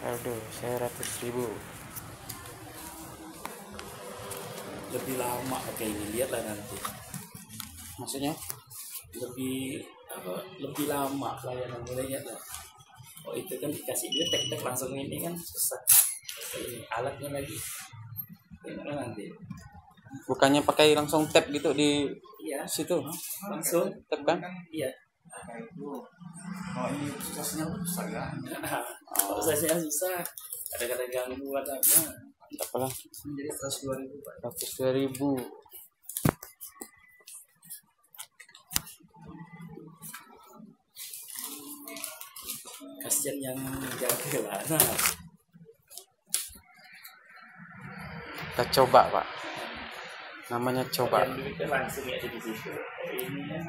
saldo seratus ribu. Lebih lama pakai ini lihatlah nanti. Maksudnya lebih apa lebih lama pelayanan mulainya lah oh itu kan dikasih dia tek tek langsung ini kan susah. Ini alatnya lagi. Gimana nanti. Bukannya pakai langsung tap gitu di iya. situ? Langsung. Tap kan? Iya. Kalau ini susahnya susah kan prosesnya susah. Kadang-kadang ganggu ada apa? Mantap lah? Menjadi seratus dua ribu pak. seratus dua ribu. Kasihan yang jaga lah. Nah. Kita coba pak. Namanya coba. Yang duitnya langsung ya di situ. Ini ya